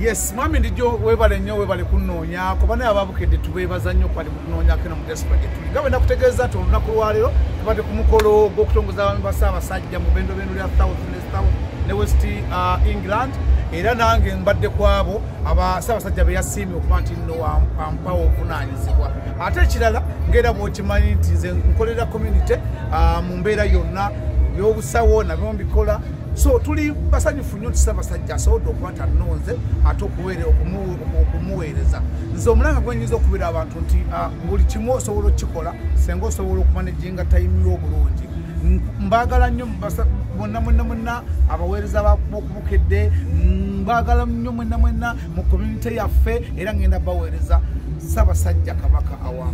yes mwami ndijo webale nnyo webale kunoonya. Kuba naye ababukedde tubeebaza nnyo kubali kunoonyako eno mu diaspora gye tuli nga bwe nakutegeeza nti olunaku lwaleero tubadde ku mukolo gw'okutongoza abaami ba ssaabasajja mu bendobendo lya south ne south ne west uh, england. Era nange mbadde kwabo abassaabasajja be yasiimye okuba nti nno ampawo obuvunaanyizibwa ate ekirala ngaera bwokimanyi nti nze nkolera community uh, mu mbeera yonna byobusawo nabyo mbikola so tuli basanyufu nnyo nti ssaabasajja asobodde okuba nti anonze ate okumuweereza. Nze omulanga gwenyinza okubeera abantu nti ah, buli kimu osobola okukikola senga osobola okumanejinga tayimu y'obulungi. Mbagala nnyo bonna mwenna mwenna abaweereza bokubukedde mbagala nnyo mwenna mwenna mu community yaffe era ngenda baweereza ssaabasajja kabaka awangaale